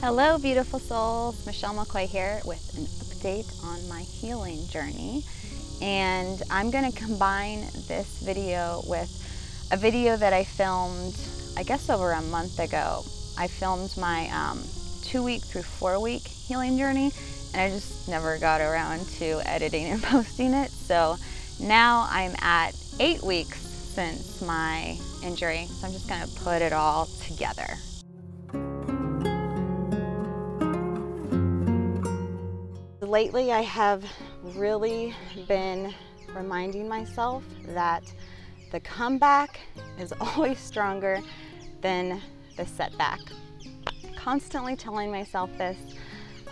Hello, beautiful souls. Michele McCoy here with an update on my healing journey. And I'm going to combine this video with a video that I filmed, I guess, over a month ago. I filmed my um, two week through four week healing journey, and I just never got around to editing and posting it. So now I'm at eight weeks since my injury, so I'm just going to put it all together. Lately, I have really been reminding myself that the comeback is always stronger than the setback. Constantly telling myself this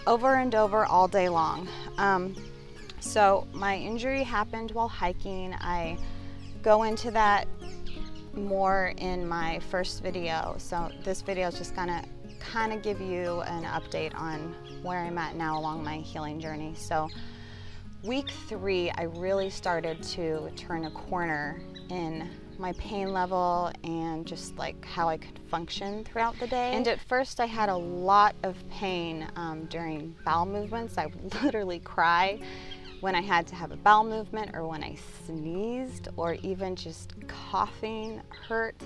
over and over all day long. Um, so, my injury happened while hiking. I go into that more in my first video. So, this video is just gonna kind of give you an update on where I'm at now along my healing journey. So week three, I really started to turn a corner in my pain level and just like how I could function throughout the day. And at first I had a lot of pain um, during bowel movements. I would literally cry when I had to have a bowel movement or when I sneezed or even just coughing hurt.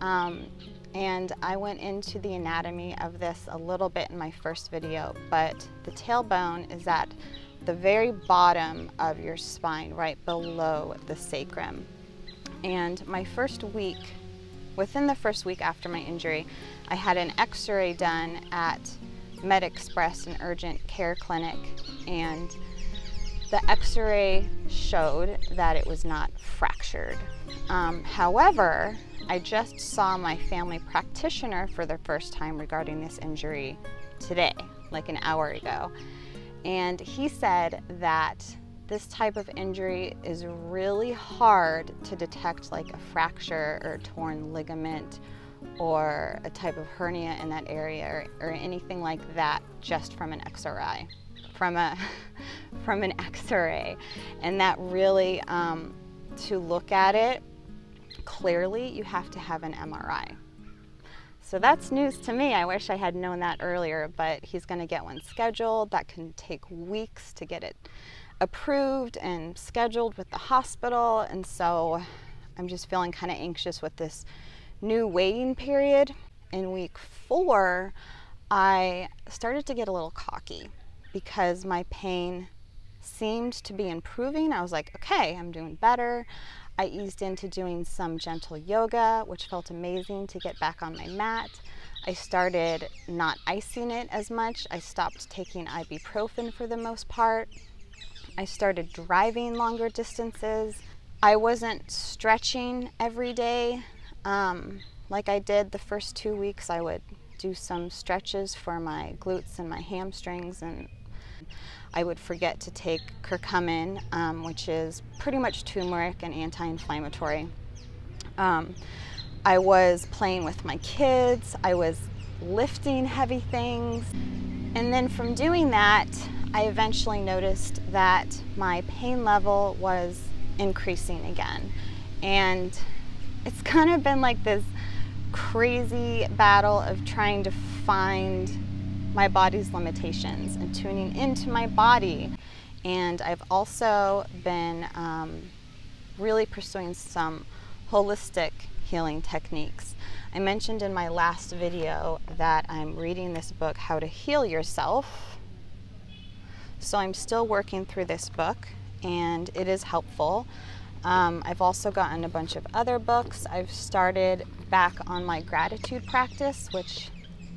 Um, and I went into the anatomy of this a little bit in my first video, but the tailbone is at the very bottom of your spine, right below the sacrum. And my first week, within the first week after my injury, I had an x-ray done at MedExpress, an urgent care clinic, and the x-ray showed that it was not fractured. Um, however, I just saw my family practitioner for the first time regarding this injury today, like an hour ago. And he said that this type of injury is really hard to detect like a fracture or a torn ligament or a type of hernia in that area or, or anything like that just from an XRI, from a from an X-ray, and that really um, to look at it clearly, you have to have an MRI. So that's news to me. I wish I had known that earlier, but he's going to get one scheduled. That can take weeks to get it approved and scheduled with the hospital. And so I'm just feeling kind of anxious with this new waiting period. In week four, I started to get a little cocky because my pain seemed to be improving. I was like, okay, I'm doing better. I eased into doing some gentle yoga, which felt amazing to get back on my mat. I started not icing it as much. I stopped taking ibuprofen for the most part. I started driving longer distances. I wasn't stretching every day um, like I did the first two weeks. I would do some stretches for my glutes and my hamstrings and I would forget to take curcumin, um, which is pretty much turmeric and anti-inflammatory. Um, I was playing with my kids. I was lifting heavy things. And then from doing that, I eventually noticed that my pain level was increasing again. And it's kind of been like this crazy battle of trying to find my body's limitations and tuning into my body. And I've also been um, really pursuing some holistic healing techniques. I mentioned in my last video that I'm reading this book, How to Heal Yourself. So I'm still working through this book and it is helpful. Um, I've also gotten a bunch of other books. I've started back on my gratitude practice, which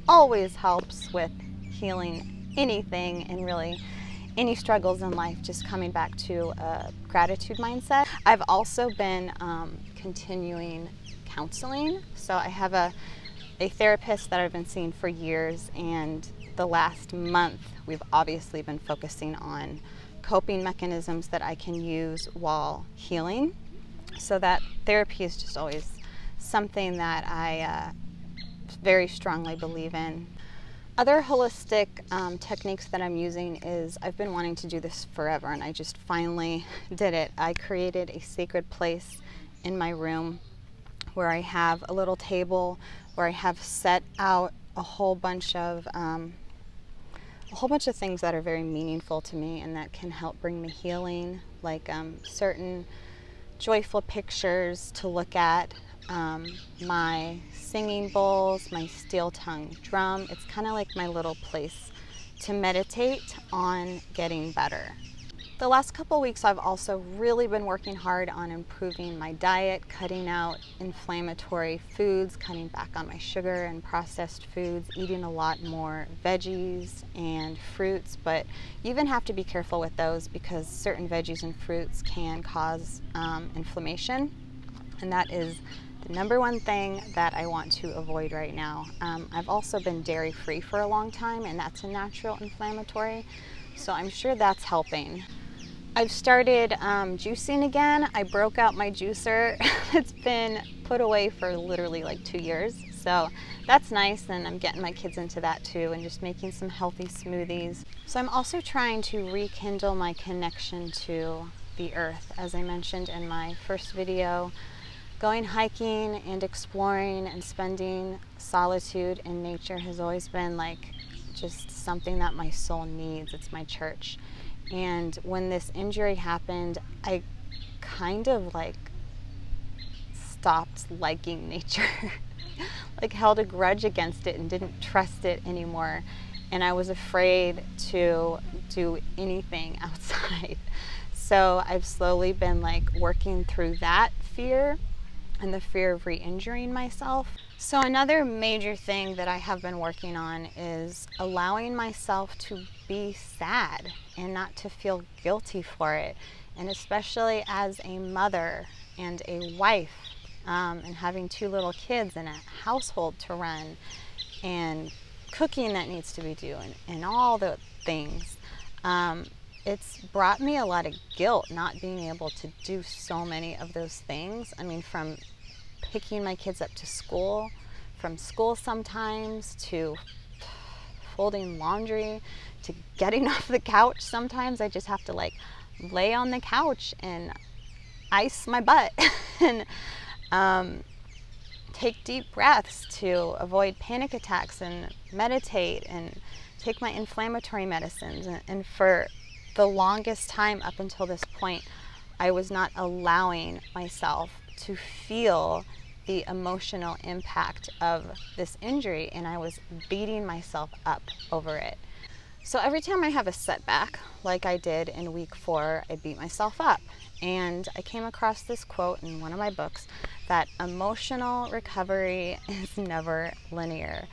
always helps with healing anything and really any struggles in life, just coming back to a gratitude mindset. I've also been um, continuing counseling. So I have a, a therapist that I've been seeing for years, and the last month we've obviously been focusing on coping mechanisms that I can use while healing. So that therapy is just always something that I uh, very strongly believe in other holistic um, techniques that I'm using is I've been wanting to do this forever and I just finally did it. I created a sacred place in my room where I have a little table where I have set out a whole bunch of um, a whole bunch of things that are very meaningful to me and that can help bring me healing, like um, certain joyful pictures to look at, um, my singing bowls, my steel tongue drum. It's kind of like my little place to meditate on getting better. The last couple weeks I've also really been working hard on improving my diet, cutting out inflammatory foods, cutting back on my sugar and processed foods, eating a lot more veggies and fruits, but you even have to be careful with those because certain veggies and fruits can cause um, inflammation and that is number one thing that I want to avoid right now. Um, I've also been dairy free for a long time and that's a natural inflammatory, so I'm sure that's helping. I've started um, juicing again. I broke out my juicer. it's been put away for literally like two years. So that's nice and I'm getting my kids into that too and just making some healthy smoothies. So I'm also trying to rekindle my connection to the earth. As I mentioned in my first video, going hiking and exploring and spending solitude in nature has always been like just something that my soul needs. It's my church. And when this injury happened, I kind of like stopped liking nature. like held a grudge against it and didn't trust it anymore. And I was afraid to do anything outside. So I've slowly been like working through that fear and the fear of re-injuring myself. So another major thing that I have been working on is allowing myself to be sad and not to feel guilty for it. And especially as a mother and a wife um, and having two little kids and a household to run and cooking that needs to be done and all the things. Um, it's brought me a lot of guilt not being able to do so many of those things. I mean, from picking my kids up to school, from school sometimes, to folding laundry, to getting off the couch. Sometimes I just have to like lay on the couch and ice my butt and um, take deep breaths to avoid panic attacks and meditate and take my inflammatory medicines. And, and for the longest time up until this point, I was not allowing myself to feel the emotional impact of this injury and I was beating myself up over it. So every time I have a setback, like I did in week four, I beat myself up. And I came across this quote in one of my books that emotional recovery is never linear.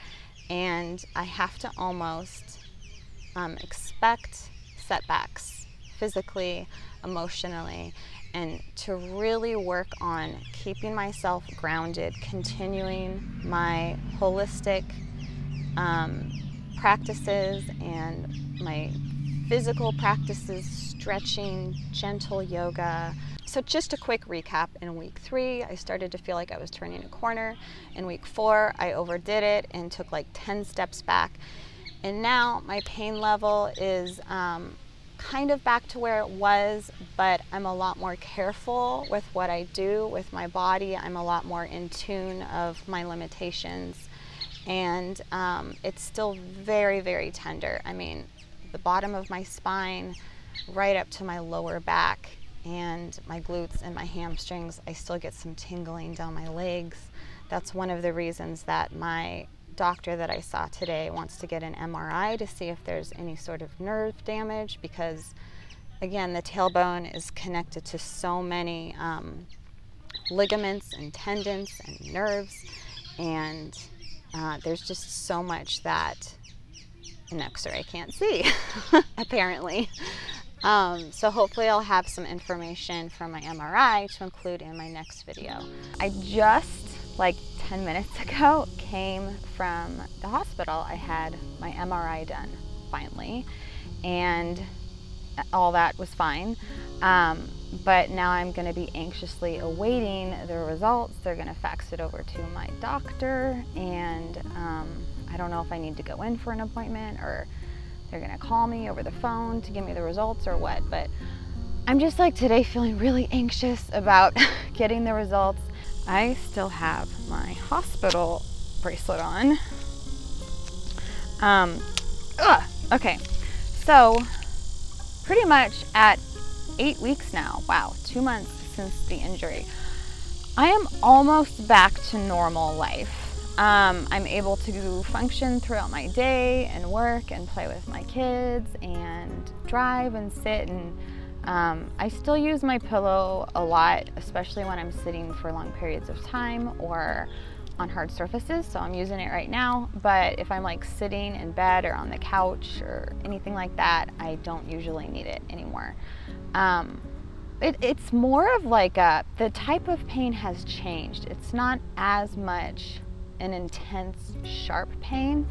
And I have to almost um, expect setbacks physically, emotionally, and to really work on keeping myself grounded, continuing my holistic um, practices and my physical practices, stretching, gentle yoga. So, just a quick recap in week three, I started to feel like I was turning a corner. In week four, I overdid it and took like 10 steps back. And now my pain level is um, kind of back to where it was, but I'm a lot more careful with what I do with my body. I'm a lot more in tune of my limitations. And um, it's still very, very tender. I mean, the bottom of my spine, right up to my lower back, and my glutes and my hamstrings, I still get some tingling down my legs. That's one of the reasons that my doctor that I saw today wants to get an MRI to see if there's any sort of nerve damage because, again, the tailbone is connected to so many um, ligaments and tendons and nerves, and uh, there's just so much that an x-ray can't see, apparently. Um, so hopefully I'll have some information from my MRI to include in my next video. I just like 10 minutes ago came from the hospital. I had my MRI done finally, and all that was fine. Um, but now I'm going to be anxiously awaiting the results. They're going to fax it over to my doctor, and um, I don't know if I need to go in for an appointment or they're going to call me over the phone to give me the results or what. But I'm just like today feeling really anxious about getting the results I still have my hospital bracelet on Um, ugh, okay, so pretty much at eight weeks now, wow, two months since the injury, I am almost back to normal life. Um, I'm able to function throughout my day and work and play with my kids and drive and sit and um, I still use my pillow a lot, especially when I'm sitting for long periods of time or on hard surfaces, so I'm using it right now. But if I'm like sitting in bed or on the couch or anything like that, I don't usually need it anymore. Um, it, it's more of like a, the type of pain has changed. It's not as much an intense, sharp pain.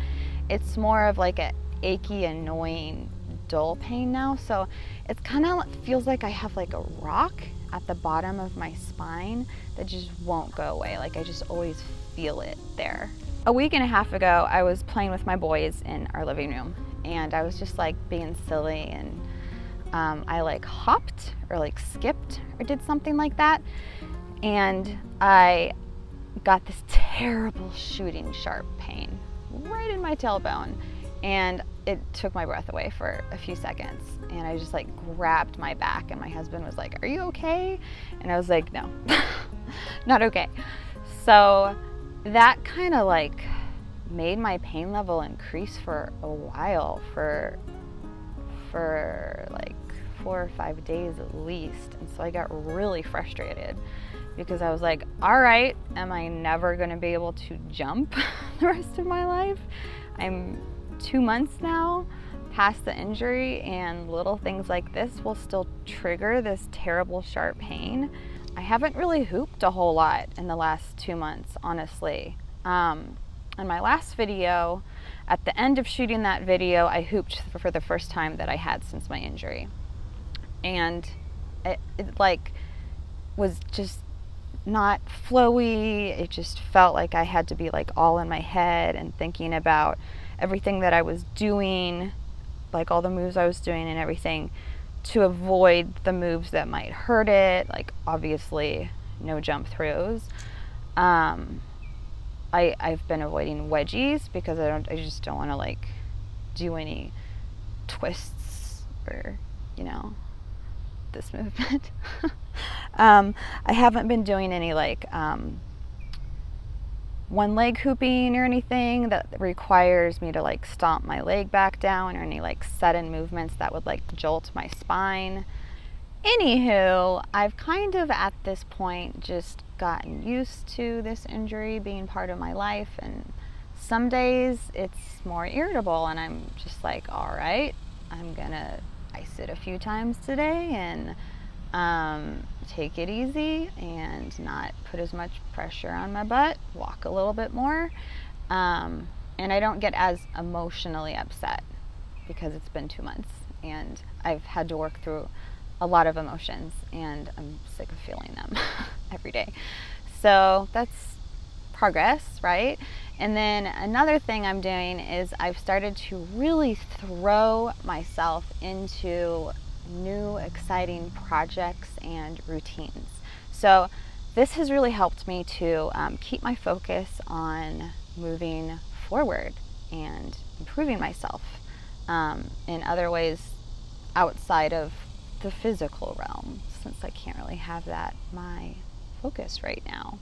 It's more of like a achy, annoying, dull pain now. So it's kind of feels like I have like a rock at the bottom of my spine that just won't go away. Like I just always feel it there. A week and a half ago, I was playing with my boys in our living room and I was just like being silly and um, I like hopped or like skipped or did something like that. And I got this terrible shooting sharp pain right in my tailbone. And it took my breath away for a few seconds. And I just like grabbed my back, and my husband was like, Are you okay? And I was like, No, not okay. So that kind of like made my pain level increase for a while, for for like four or five days at least. And so I got really frustrated because I was like, all right, am I never going to be able to jump the rest of my life? I'm two months now past the injury, and little things like this will still trigger this terrible sharp pain. I haven't really hooped a whole lot in the last two months, honestly. Um, in my last video, at the end of shooting that video, I hooped for the first time that I had since my injury. And it, it like was just not flowy. It just felt like I had to be like all in my head and thinking about everything that I was doing, like all the moves I was doing and everything to avoid the moves that might hurt it, like obviously no jump throws. Um, I I've been avoiding wedgies because I don't I just don't want to like do any twists or you know this movement. um, I haven't been doing any like um, one leg hooping or anything that requires me to like stomp my leg back down or any like sudden movements that would like jolt my spine. Anywho, I've kind of at this point just gotten used to this injury being part of my life and some days it's more irritable and I'm just like, all right, I'm gonna ice it a few times today and um, take it easy and not put as much pressure on my butt, walk a little bit more. Um, and I don't get as emotionally upset because it's been two months and I've had to work through a lot of emotions and I'm sick of feeling them every day. So that's progress, right? And then another thing I'm doing is I've started to really throw myself into new exciting projects and routines. So this has really helped me to um, keep my focus on moving forward and improving myself um, in other ways outside of the physical realm, since I can't really have that my focus right now.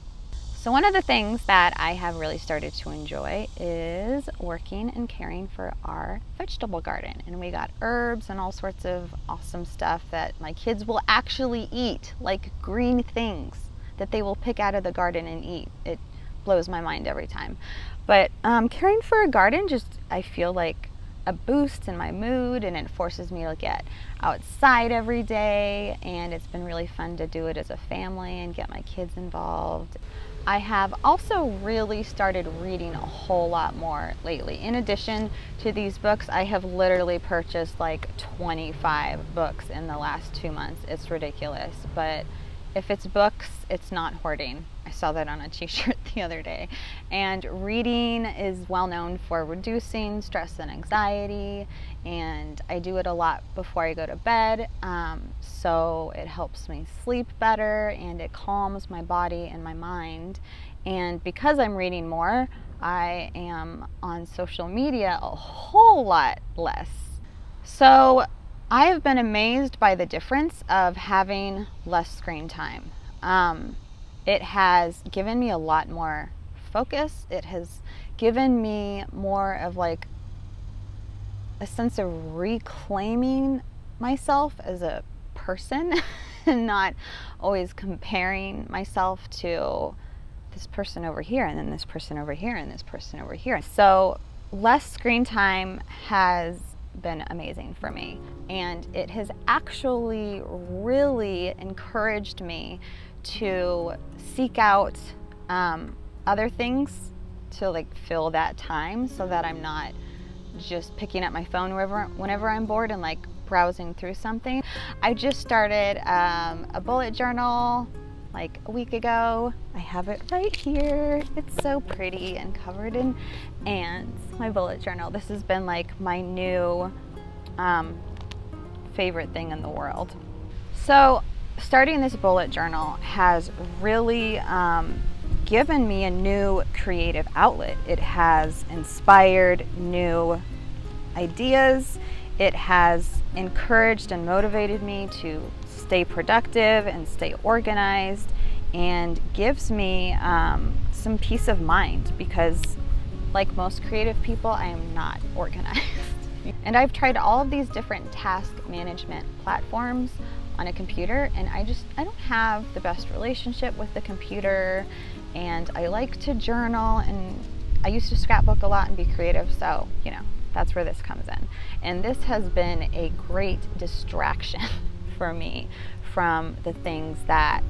So, one of the things that I have really started to enjoy is working and caring for our vegetable garden. And we got herbs and all sorts of awesome stuff that my kids will actually eat, like green things that they will pick out of the garden and eat. It blows my mind every time. But um, caring for a garden just, I feel like a boost in my mood and it forces me to get outside every day and it's been really fun to do it as a family and get my kids involved. I have also really started reading a whole lot more lately. In addition to these books, I have literally purchased like 25 books in the last two months. It's ridiculous, but if it's books, it's not hoarding. I saw that on a t shirt the other day. And reading is well known for reducing stress and anxiety, and I do it a lot before I go to bed. Um, so it helps me sleep better and it calms my body and my mind. And because I'm reading more, I am on social media a whole lot less. So I have been amazed by the difference of having less screen time. Um, it has given me a lot more focus. It has given me more of like a sense of reclaiming myself as a person and not always comparing myself to this person over here and then this person over here and this person over here. So, less screen time has been amazing for me. And it has actually really encouraged me to seek out um, other things to like fill that time so that I'm not just picking up my phone whenever, whenever I'm bored and like browsing through something. I just started um, a bullet journal like a week ago. I have it right here. It's so pretty and covered in ants, my bullet journal. This has been like my new um, favorite thing in the world. So starting this bullet journal has really um, given me a new creative outlet. It has inspired new ideas. It has encouraged and motivated me to stay productive and stay organized and gives me um, some peace of mind because like most creative people, I am not organized. and I've tried all of these different task management platforms on a computer and I just, I don't have the best relationship with the computer and I like to journal and I used to scrapbook a lot and be creative so, you know, that's where this comes in. And this has been a great distraction for me from the things that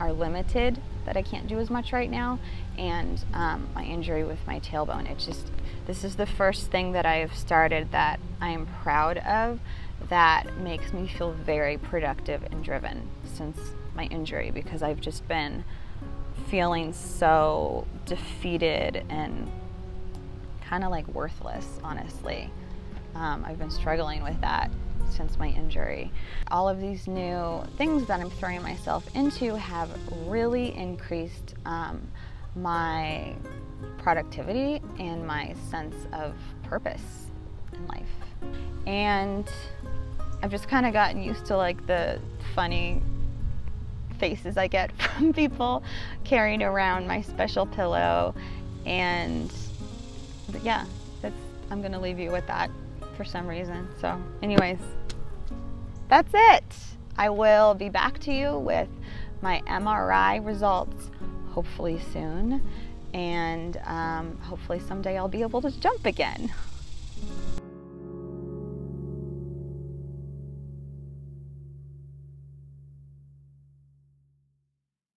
are limited that I can't do as much right now and um, my injury with my tailbone. It's just, this is the first thing that I've started that I am proud of that makes me feel very productive and driven since my injury because I've just been feeling so defeated and kind of like worthless, honestly. Um, I've been struggling with that since my injury. All of these new things that I'm throwing myself into have really increased um, my productivity and my sense of purpose in life. And I've just kind of gotten used to like the funny faces I get from people carrying around my special pillow and yeah, I'm gonna leave you with that for some reason. So anyways, that's it. I will be back to you with my MRI results hopefully soon. And um, hopefully someday I'll be able to jump again.